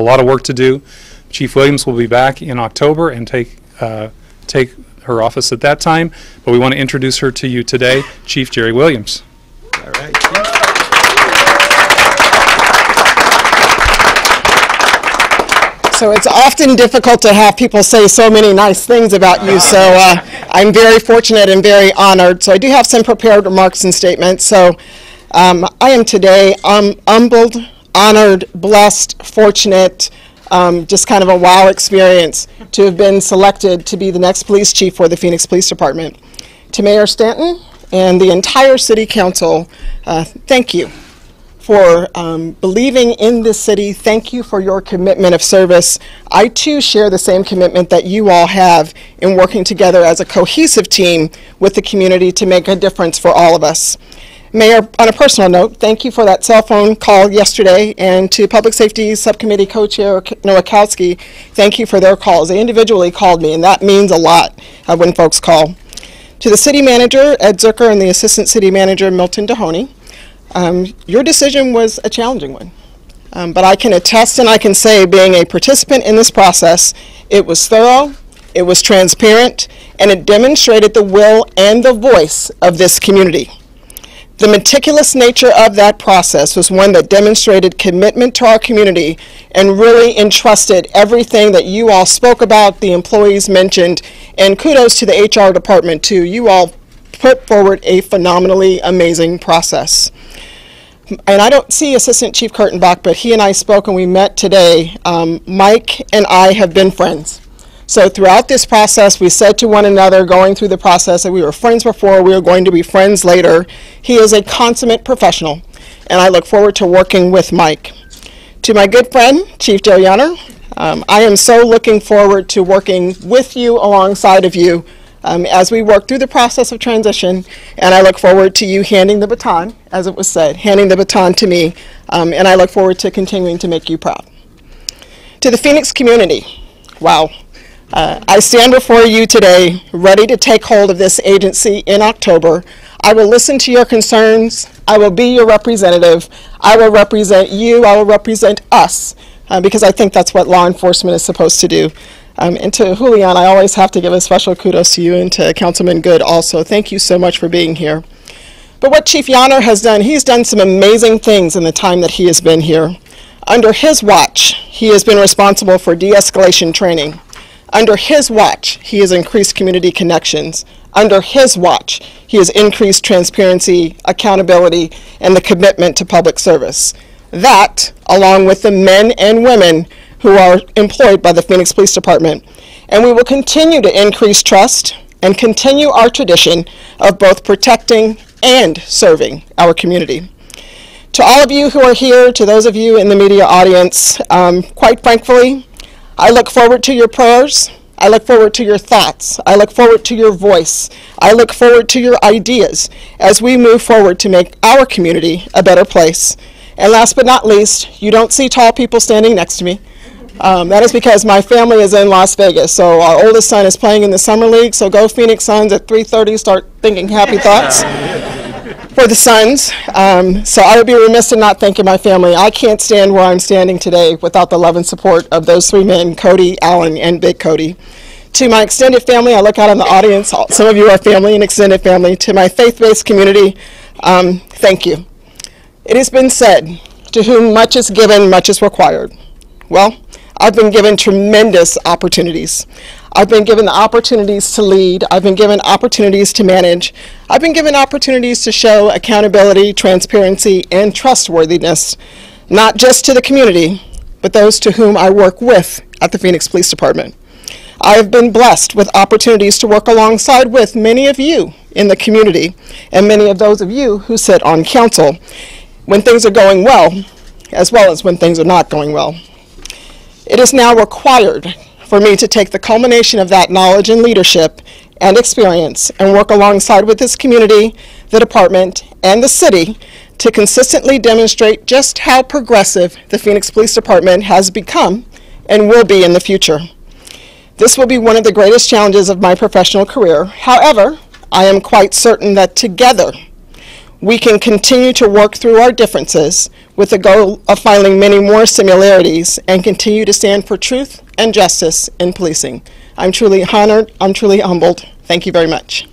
a lot of work to do. Chief Williams will be back in October and take, uh, take her office at that time, but we want to introduce her to you today, Chief Jeri Williams. All right. So it's often difficult to have people say so many nice things about you, so uh, I'm very fortunate and very honored. So I do have some prepared remarks and statements. So um, I am today um, humbled, honored, blessed, fortunate, um, just kind of a wow experience to have been selected to be the next police chief for the Phoenix Police Department. To Mayor Stanton and the entire city council, uh, thank you for um, believing in this city. Thank you for your commitment of service. I too share the same commitment that you all have in working together as a cohesive team with the community to make a difference for all of us. Mayor, on a personal note, thank you for that cell phone call yesterday, and to Public Safety Subcommittee Co-Chair Nowakowski, thank you for their calls. They individually called me, and that means a lot uh, when folks call. To the City Manager, Ed Zuercher, and the Assistant City Manager, Milton Dohoney, um, your decision was a challenging one. Um, but I can attest and I can say, being a participant in this process, it was thorough, it was transparent, and it demonstrated the will and the voice of this community. The meticulous nature of that process was one that demonstrated commitment to our community and really entrusted everything that you all spoke about, the employees mentioned, and kudos to the HR department too. You all put forward a phenomenally amazing process and I don't see Assistant Chief Kurtenbach, but he and I spoke and we met today. Um, Mike and I have been friends. So throughout this process, we said to one another, going through the process, that we were friends before, we were going to be friends later. He is a consummate professional, and I look forward to working with Mike. To my good friend, Chief Dariana, um, I am so looking forward to working with you, alongside of you, um, as we work through the process of transition. And I look forward to you handing the baton, as it was said, handing the baton to me. Um, and I look forward to continuing to make you proud. To the Phoenix community, wow. Uh, I stand before you today ready to take hold of this agency in October. I will listen to your concerns. I will be your representative. I will represent you. I will represent us uh, because I think that's what law enforcement is supposed to do. Um, and to Julian, I always have to give a special kudos to you and to Councilman Good also. Thank you so much for being here. But what Chief Yahner has done, he's done some amazing things in the time that he has been here. Under his watch, he has been responsible for de-escalation training. Under his watch, he has increased community connections. Under his watch, he has increased transparency, accountability, and the commitment to public service. That, along with the men and women who are employed by the Phoenix Police Department. And we will continue to increase trust and continue our tradition of both protecting and serving our community. To all of you who are here, to those of you in the media audience, um, quite frankly, I look forward to your prayers. I look forward to your thoughts. I look forward to your voice. I look forward to your ideas as we move forward to make our community a better place. And last but not least, you don't see tall people standing next to me. Um, that is because my family is in Las Vegas. So our oldest son is playing in the summer league. So go Phoenix Suns at 3:30. Start thinking happy thoughts for the sons. Um, so I would be remiss in not thanking my family. I can't stand where I'm standing today without the love and support of those three men, Cody, Alan, and Big Cody. To my extended family, I look out in the audience. Some of you are family and extended family. To my faith-based community, um, thank you. It has been said, to whom much is given, much is required. Well, I've been given tremendous opportunities. I've been given the opportunities to lead. I've been given opportunities to manage. I've been given opportunities to show accountability, transparency, and trustworthiness, not just to the community, but those to whom I work with at the Phoenix Police Department. I have been blessed with opportunities to work alongside with many of you in the community and many of those of you who sit on council when things are going well, as well as when things are not going well. It is now required for me to take the culmination of that knowledge and leadership and experience and work alongside with this community, the department, and the city to consistently demonstrate just how progressive the Phoenix Police Department has become and will be in the future. This will be one of the greatest challenges of my professional career. However, I am quite certain that together we can continue to work through our differences with the goal of finding many more similarities and continue to stand for truth and justice in policing. I'm truly honored, I'm truly humbled. Thank you very much.